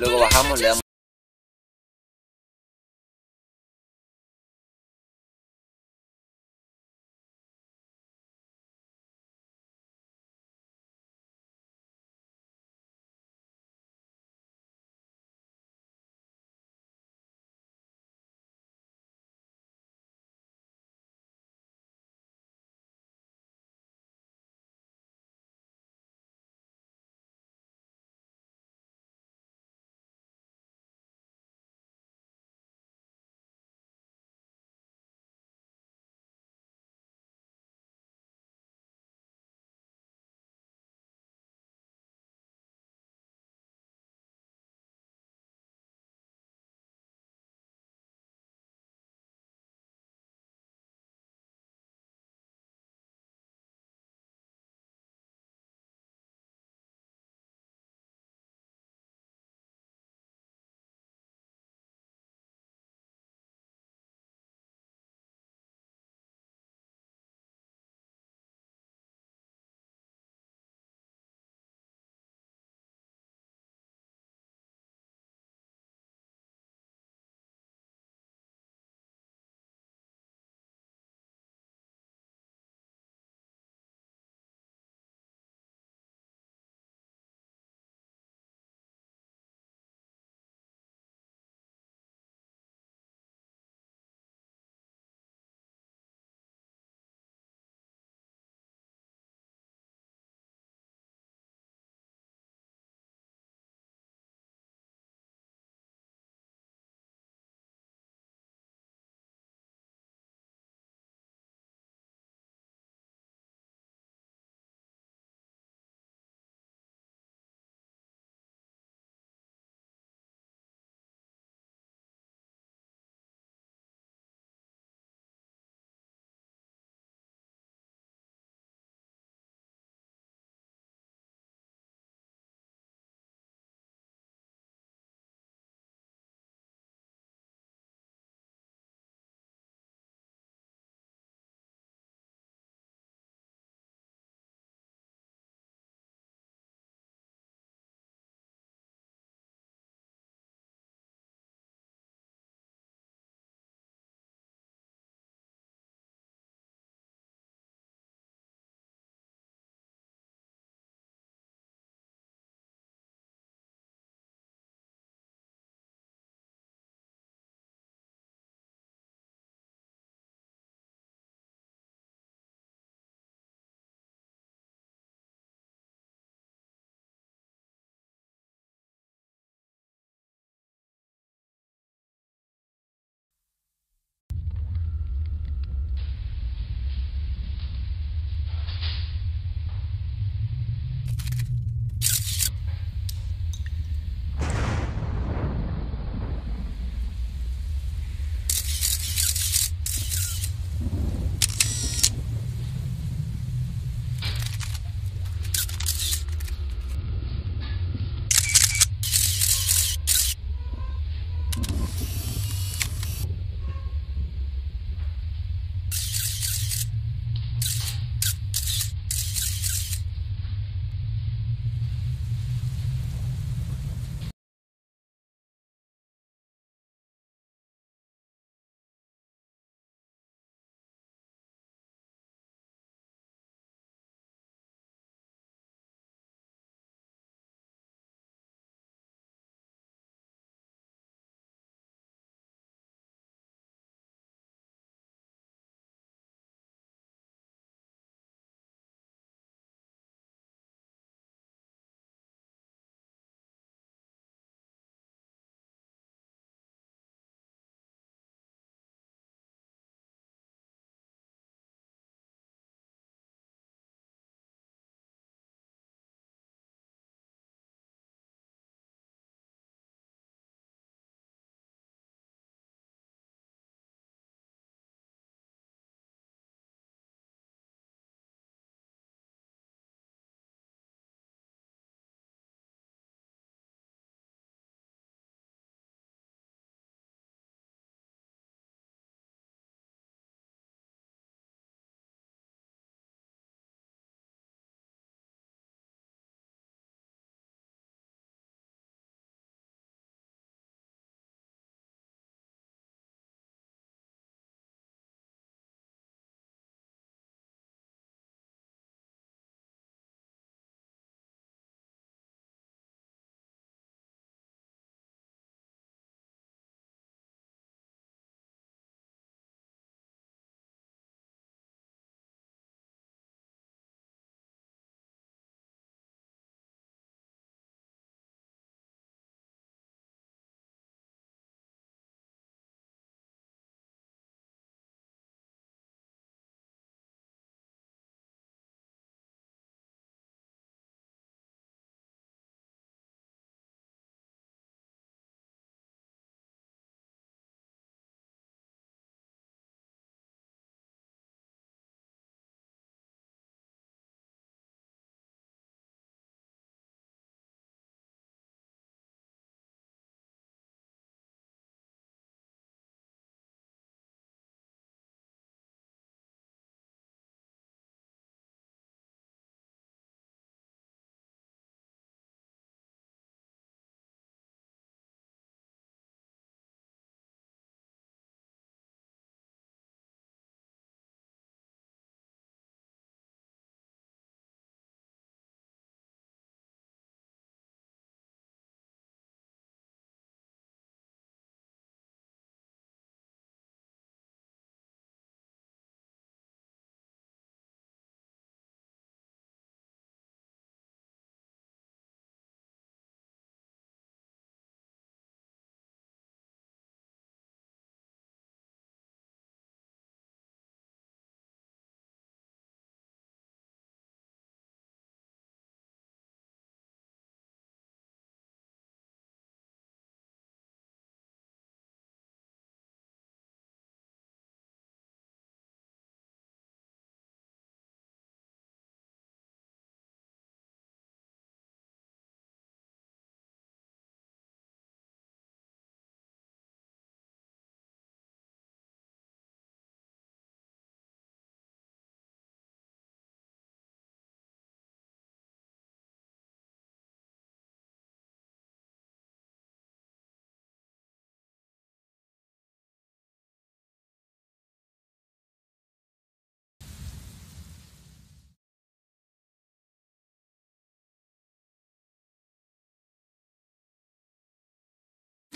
Luego bajamos, le damos